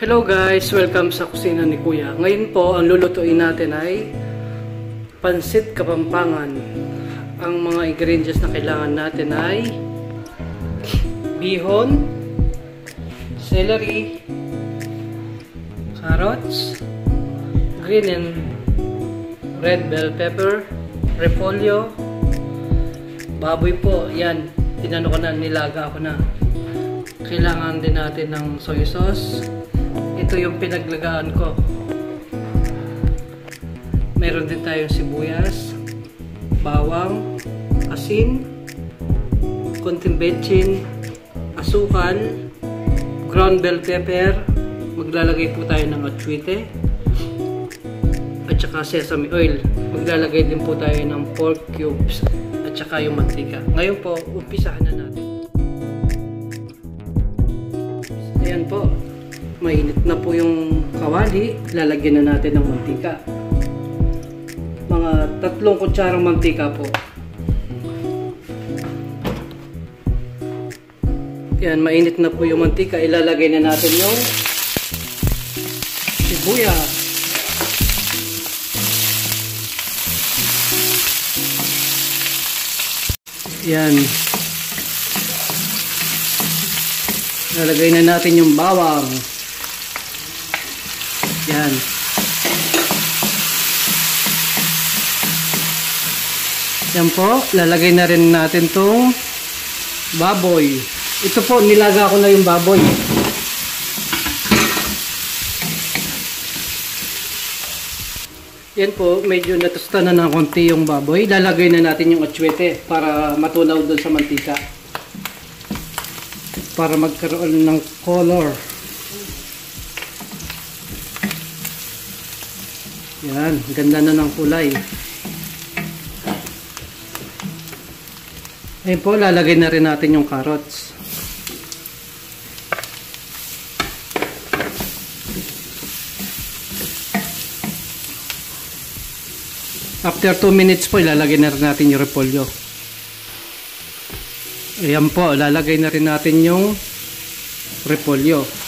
Hello guys! Welcome sa kusina ni Kuya. Ngayon po, ang lulutuin natin ay pansit kapampangan. Ang mga ingredients na kailangan natin ay bihon, celery, carrots, green and red bell pepper, repolyo, baboy po. Yan, tinano ko na, nilaga ako na. Kailangan din natin ng soy sauce, ito yung pinaglagaan ko. Meron din tayong sibuyas, bawang, asin, konting betchin, asukal, ground bell pepper, maglalagay po tayo ng atsuite, at saka sesame oil. Maglalagay din po tayo ng pork cubes at saka yung mantika. Ngayon po, umpisahan na natin. Ayan po, mainit na po yung kawali, lalagyan na natin ng mantika. Mga tatlong kutsarang mantika po. Yan, mainit na po yung mantika. Ilalagay na natin yung sibuyas. Yan. Lalagay na natin yung bawang. Yan. Yan po, lalagay na rin natin tong baboy. Ito po, nilaga ko na yung baboy. Yan po, medyo natusta na ng konti yung baboy. Lalagay na natin yung atsuete para matunaw doon sa mantika. Para magkaroon ng color. Yan, ganda na ng kulay. Ayun po, lalagay na rin natin yung carrots. After 2 minutes po, ilalagay na rin natin yung repolyo. Ayan po, lalagay na rin natin yung repolyo.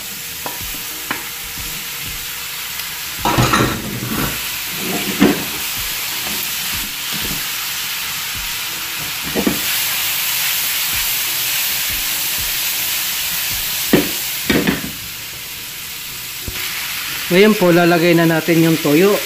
Ngayon po, lalagay na natin yung toyo.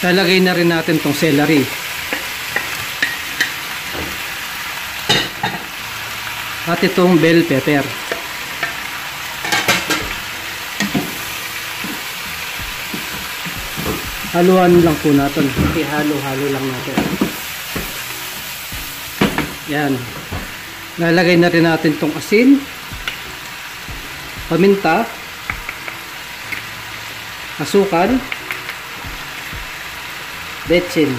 Lalagay na rin natin tong celery. At itong bell pepper. Haluan lang po natin. Ihalo-halo lang natin. Yan. Lalagay na rin natin tong asin. Paminta. Asukal. Betsin.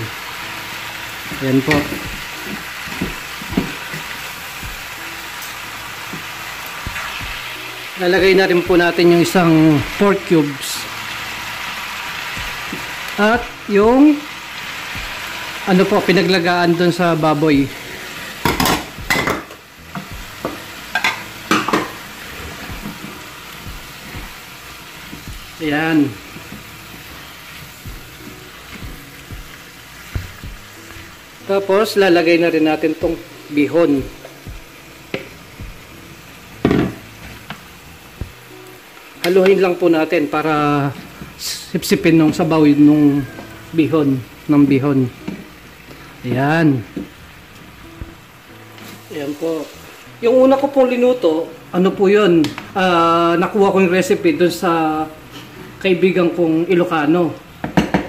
Yan po. Lalagay na rin po natin yung isang pork cubes. At yung ano po, pinaglagaan doon sa baboy. Ayan. Tapos, lalagay na rin natin tong bihon. Haluhin lang po natin para sipsipin nung sabaw nung bihon, ng bihon. Ayan. Ayan po. Yung una ko pong linuto, ano po yun, uh, nakuha ko yung recipe dun sa kaibigan kong Ilocano.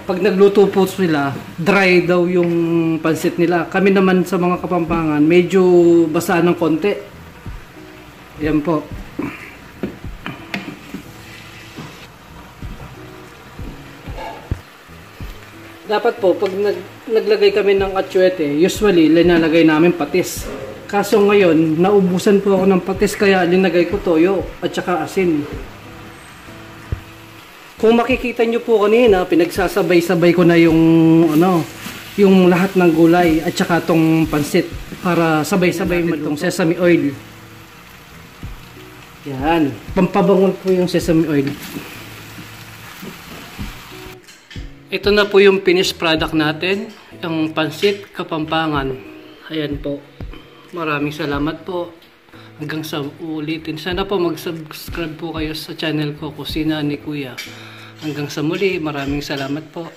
Pag nagluto po sila, dry daw yung pansit nila. Kami naman sa mga kapampangan, medyo basa ng konti. Ayan po. Dapat po, pag nag, naglagay kami ng atsuete, usually, linalagay namin patis. Kaso ngayon, naubusan po ako ng patis, kaya linagay ko toyo at saka asin. Kung makikita nyo po kanina, pinagsasabay-sabay ko na yung ano, yung lahat ng gulay at saka tong pansit para sabay-sabay mo itong sesame oil. Yan. Pampabangon po yung sesame oil. Ito na po yung finished product natin, yung pansit kapampangan. Ayan po. Maraming salamat po. Hanggang sa ulitin. Sana po mag-subscribe po kayo sa channel ko, Kusina ni Kuya. Hanggang sa muli, maraming salamat po.